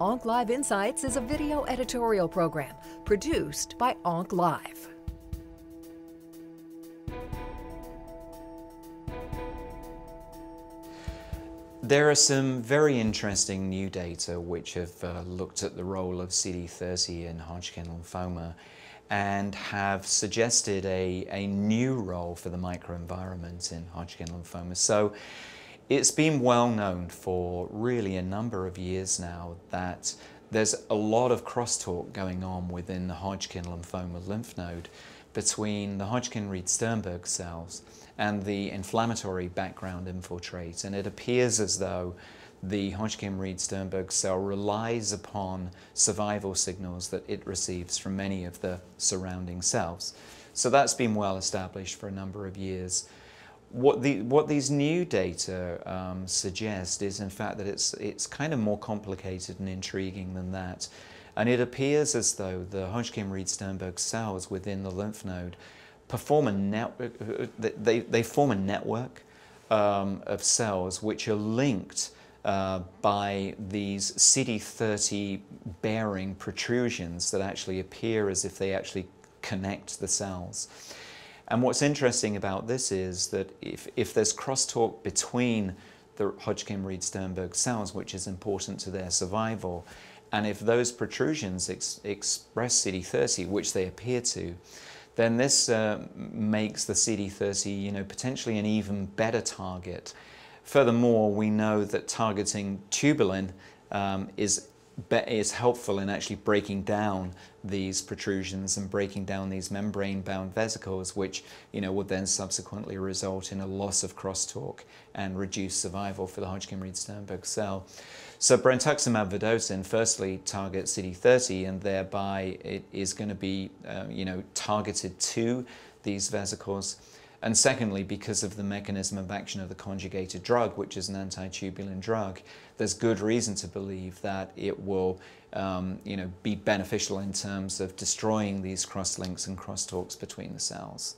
OncLive Insights is a video editorial program produced by OncLive. There are some very interesting new data which have uh, looked at the role of CD30 in Hodgkin lymphoma and have suggested a, a new role for the microenvironment in Hodgkin lymphoma. So it's been well known for really a number of years now that there's a lot of crosstalk going on within the Hodgkin lymphoma lymph node between the Hodgkin-Reed-Sternberg cells and the inflammatory background infiltrate. And it appears as though the Hodgkin-Reed-Sternberg cell relies upon survival signals that it receives from many of the surrounding cells. So that's been well established for a number of years. What, the, what these new data um, suggest is in fact that it's, it's kind of more complicated and intriguing than that. And it appears as though the Hodgkin-Reed-Sternberg cells within the lymph node perform a network, uh, they, they form a network um, of cells which are linked uh, by these CD30 bearing protrusions that actually appear as if they actually connect the cells. And what's interesting about this is that if, if there's crosstalk between the Hodgkin-Reed-Sternberg cells, which is important to their survival, and if those protrusions ex express CD30, which they appear to, then this uh, makes the CD30 you know, potentially an even better target. Furthermore, we know that targeting tubulin um, is is helpful in actually breaking down these protrusions and breaking down these membrane-bound vesicles, which you know would then subsequently result in a loss of crosstalk and reduced survival for the Hodgkin-Reed-Sternberg cell. So brentuximab vedotin firstly targets CD30 and thereby it is going to be uh, you know targeted to these vesicles. And secondly, because of the mechanism of action of the conjugated drug, which is an anti-tubulin drug, there's good reason to believe that it will um, you know, be beneficial in terms of destroying these cross-links and crosstalks between the cells.